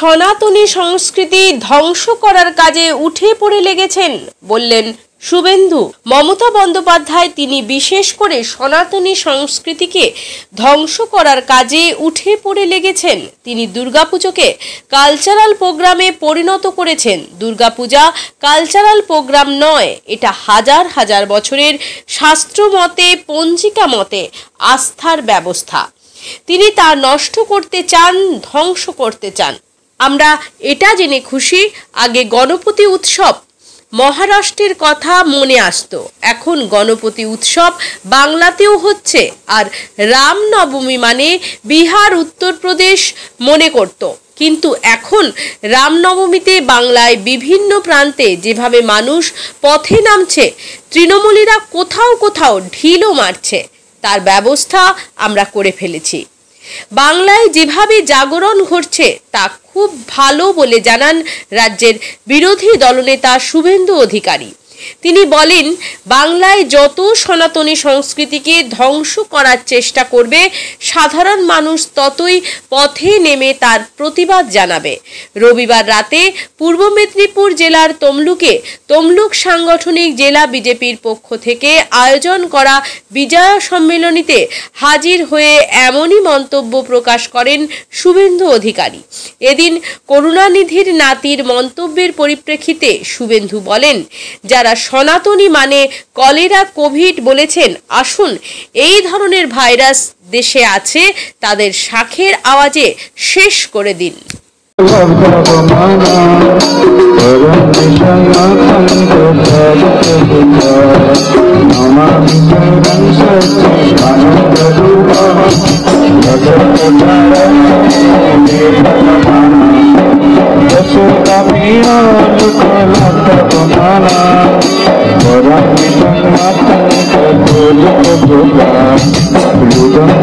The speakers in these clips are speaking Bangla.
সনাতনী সংস্কৃতি ধ্বংস করার কাজে উঠে পড়ে লেগেছেন বললেন শুভেন্দু। মমতা বন্দ্যোপাধ্যায় তিনি বিশেষ করে সনাতনী সংস্কৃতিকে ধ্বংস করার কাজে উঠে পড়ে লেগেছেন। তিনি দুর্গাপুজোকে কালচারাল প্রোগ্রামে পরিণত করেছেন। দুর্গাপূজা কালচারাল প্রোগ্রাম নয়, এটা হাজার হাজার বছরের শাস্ত্র মতে পঞ্জিকা মতে আস্থার ব্যবস্থা। তিনি তা নষ্ট করতে চান, ধ্বংস করতে চান। আমরা এটা জেনে খুশি, আগে গণপতি উৎসব। মহারাষ্ট্রের কথা মনে আসতো। এখন গণপতি উৎসব বাংলাতেও হচ্ছে আর রামনবমী মানে বিহার, উত্তরপ্রদেশ মনে করত। কিন্তু এখন রামনবমীতে বাংলায় বিভিন্ন প্রান্তে যেভাবে মানুষ পথে নামছে, তৃণমূলীরা কোথাও কোথাও ঢিলও মারছে, তার ব্যবস্থা আমরা করে ফেলেছি। বাংলায় যেভাবে জাগরণ ঘটছে, তা খুব ভালো বলে জানান রাজ্যের বিরোধী দলনেতা শুভেন্দু অধিকারী। তিনি বলেন, বাংলায় যত সনাতনী সংস্কৃতিকে ধ্বংস করার চেষ্টা করবে, সাধারণ মানুষ ততই পথে নেমে তার প্রতিবাদ জানাবে। রবিবার রাতে পূর্ব মেদিনীপুর জেলার তমলুকে তমলুক সাংগঠনিক জেলা বিজেপির পক্ষ থেকে আয়োজন করা বিজয়া সম্মেলনীতে হাজির হয়ে এমনই মন্তব্য প্রকাশ করেন শুভেন্দু অধিকারী। এদিন করুণানিধির নাতির মন্তব্যের পরিপ্রেক্ষিতে শুভেন্দু বলেন, যারা সনাতনী মানে কলেরা কোভিড বলেছেন। আসুন, এই ধরনের ভাইরাস দেশে আছে, তাদের শাখের আওয়াজে শেষ করে দিন।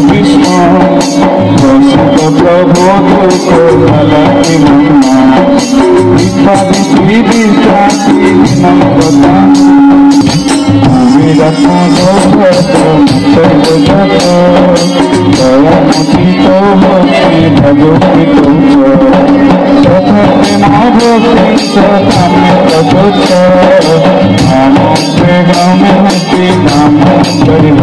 কৃষ্ণ বসন্ত প্রভোধ কোমলা মহিমা বিপরীতি বিশ্বাসী নমতা আমি রত্ন দয়ামুচিত ভক্তি ভগবিত তথাপি মহভক্তি সকামে তপস্য নাম প্রেগমে নাম করিব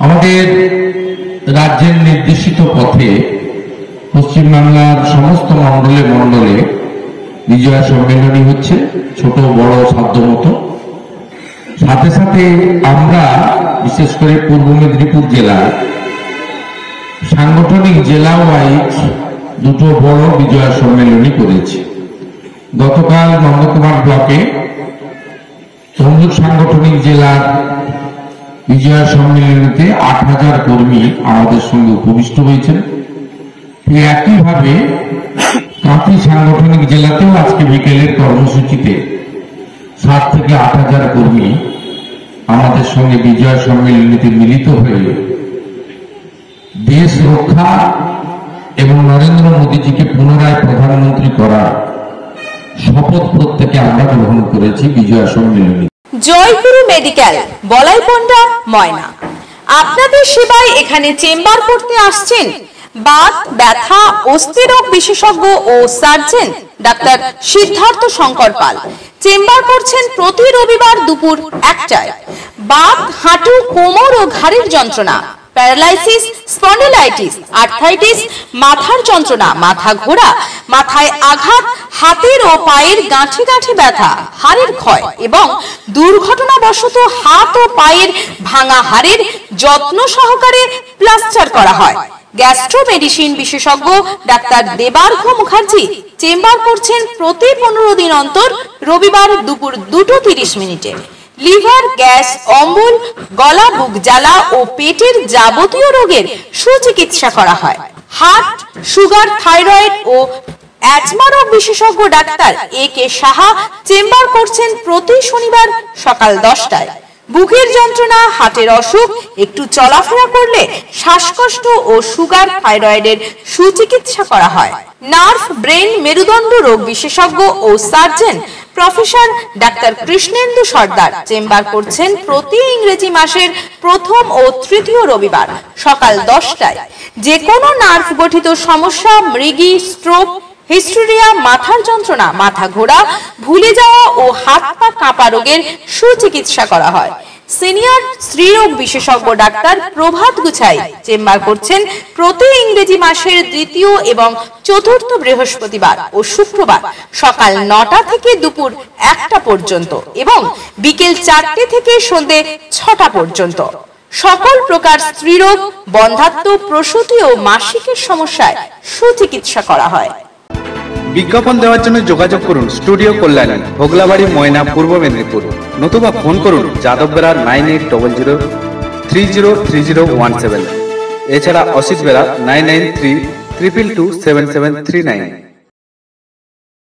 আমাদের রাজ্যের নির্দেশিত পথে পশ্চিমবাংলার সমস্ত মণ্ডলে মণ্ডলে বিজয়া সম্মেলনী হচ্ছে, ছোট, বড়, সাধ্য মতো। সাথে সাথে আমরা, বিশেষ করে পূর্ব মেদিনীপুর জেলার সাংগঠনিক জেলা ওয়াইজ দুটো বড় বিজয়া সম্মেলনী করেছি। গতকাল নন্দকুমার ব্লকে তমলুক সাংগঠনিক জেলার বিজয়া সম্মেলনীতে আট হাজার কর্মী আমাদের সঙ্গে উপবিষ্ট হয়েছেন। একইভাবে কাঁথি সাংগঠনিক জেলাতেও আজকে বিকেলের কর্মসূচিতে সাত থেকে আট হাজার কর্মী আমাদের সঙ্গে বিজয় সম্মেলনীতে মিলিত হয়ে দেশ রক্ষা এবং নরেন্দ্র মোদীজিকে পুনরায় প্রধানমন্ত্রী করার শপথ প্রত্যেকে আমরা গ্রহণ করেছি বিজয়া সম্মেলনী। জয়গুরু মেডিকেল, বলাইপন্ডা, ময়না। আপনাদের সেবায় এখানে চেম্বার করতে আসছেন বাত, ব্যথা অস্থিরোগ বিশেষজ্ঞ ও surgeon doctor Siddhartha Shankar Pal. Chamber করছেন প্রতি রবিবার দুপুর একটায়। বাত, হাঁটু, কোমর ও ঘাড়ের যন্ত্রণা। প্যারালাইসিস, স্পন্ডিলাইটিস, আর্থাইটিস, মাথার যন্ত্রণা, মাথা ঘোরা, মাথায় আঘাত, হাতের ও পায়ের গাঁঠি গাঁঠি ব্যথা, হাড়ের ক্ষয় এবং দুর্ঘটনাবশত হাত ও পায়ের ভাঙা হাড়ের যত্ন সহকারে প্লাস্টার করা হয়। গ্যাস্ট্রো মেডিসিন বিশেষজ্ঞ ডাক্তার দেবার্ঘ মুখার্জি চেম্বার করছেন প্রতি পনেরো দিন অন্তর রবিবার দুপুর দুটো তিরিশ মিনিটে। লিভার, গ্যাস, অম্বল, গলা, বুক জ্বালা ও পেটের যাবতীয় রোগের সুচিকিৎসা করা হয়। হার্ট, সুগার, থাইরয়েড ও অ্যাজমা রোগ বিশেষজ্ঞ doctor A K Saha chamber করছেন প্রতি শনিবার সকাল দশটায়। বুকের যন্ত্রণা হার্টের অসুখ, একটু চলাফেরা করলে শ্বাসকষ্ট ও সুগার থাইরয়েডের সুচিকিৎসা করা হয়। নার্ভ ব্রেন মেরুদণ্ড রোগ বিশেষজ্ঞ ও surgeon professor doctor Krishnendu Sardar chamber করছেন প্রতি ইংরেজি মাসের প্রথম ও তৃতীয় রবিবার, সকাল দশটায়। যে কোনো নার্ভ গঠিত সমস্যা, মৃগী, স্ট্রোক হিস্টোরিয়া, মাথার যন্ত্রণা, মাথা ঘোরা, ভুলে যাওয়া ও হাত পা কাঁপা রোগের সুচিকিৎসা করা হয়। সিনিয়র স্ত্রীরোগ বিশেষজ্ঞ ডাক্তার প্রভাত গুছাই চেম্বার করছেন প্রতি ইংরেজি মাসের দ্বিতীয় এবং চতুর্থ বৃহস্পতিবার ও শুক্রবার সকাল নটা থেকে দুপুর একটা পর্যন্ত এবং বিকেল চারটে থেকে সন্ধে ছটা পর্যন্ত। সকল প্রকার স্ত্রীরোগ, বন্ধাত্ম, প্রসূতি ও মাসিকের সমস্যায় সুচিকিৎসা করা হয়। বিজ্ঞাপন দেওয়ার জন্য যোগাযোগ করুন স্টুডিও কল্যাণী, ভোগলাবাড়ি, ময়না, পূর্ব মেদিনীপুর। নতুবা ফোন করুন Yadav Bera nine eight double zero three zero three zero one seven. এছাড়া Asit Bera nine nine three triple two seven seven three nine.